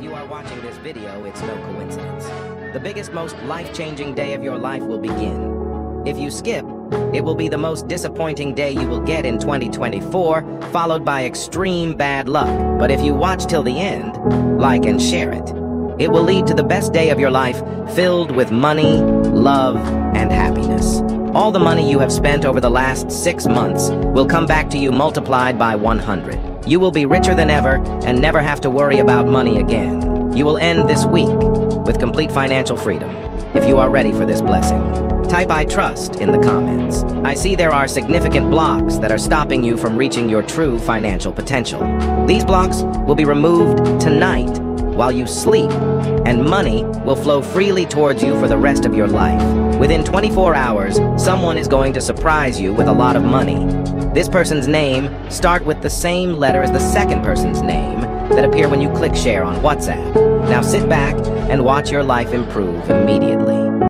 If you are watching this video, it's no coincidence. The biggest, most life-changing day of your life will begin. If you skip, it will be the most disappointing day you will get in 2024, followed by extreme bad luck. But if you watch till the end, like and share it, it will lead to the best day of your life, filled with money, love, and happiness. All the money you have spent over the last six months will come back to you multiplied by 100. You will be richer than ever and never have to worry about money again. You will end this week with complete financial freedom, if you are ready for this blessing. Type I trust in the comments. I see there are significant blocks that are stopping you from reaching your true financial potential. These blocks will be removed tonight while you sleep, and money will flow freely towards you for the rest of your life. Within 24 hours, someone is going to surprise you with a lot of money. This person's name start with the same letter as the second person's name that appear when you click share on WhatsApp. Now sit back and watch your life improve immediately.